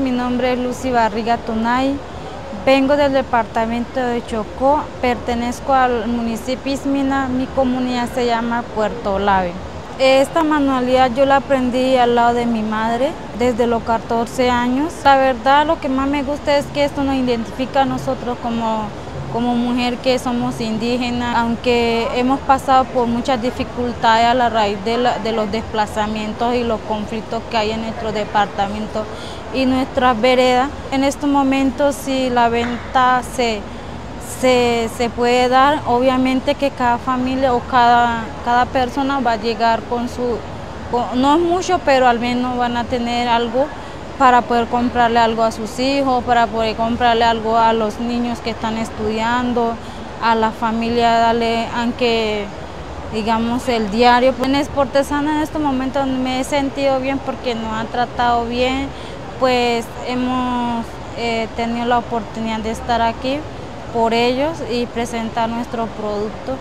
Mi nombre es Lucy Barriga Tunay, vengo del departamento de Chocó, pertenezco al municipio Ismina, mi comunidad se llama Puerto Olave. Esta manualidad yo la aprendí al lado de mi madre desde los 14 años. La verdad lo que más me gusta es que esto nos identifica a nosotros como como mujer que somos indígenas, aunque hemos pasado por muchas dificultades a la raíz de, los desplazamientos y los conflictos que hay en nuestro departamento y nuestras veredas, en estos momentos si la venta se, se, puede dar, obviamente que cada familia o cada, cada persona va a llegar con su, no es mucho, pero al menos van a tener algo para poder comprarle algo a sus hijos, para poder comprarle algo a los niños que están estudiando, a la familia, darle, aunque digamos el diario. En Esportesana en estos momentos me he sentido bien porque nos han tratado bien, pues hemos eh, tenido la oportunidad de estar aquí por ellos y presentar nuestro producto.